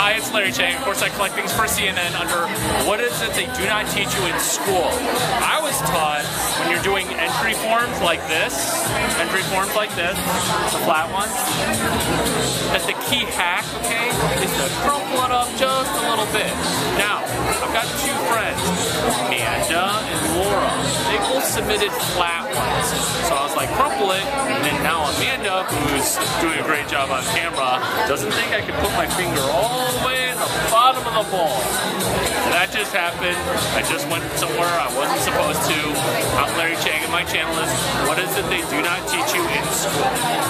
Hi, it's Larry Chiang. Of course, I collect things for CNN under what is it they do not teach you in school. I was taught when you're doing entry forms like this, entry forms like this, the flat ones, that the key hack, okay, is to crumple it up just a little bit. Now, I've got two friends, Amanda and Laura. They both submitted flat ones. So I was like, crumple it, and then now Amanda, who's doing a great job on camera, doesn't think I can put my finger all the way in the bottom of the ball. And that just happened. I just went somewhere I wasn't supposed to. I'm Larry Chiang, and my channel is What Is It They Do Not Teach You in School.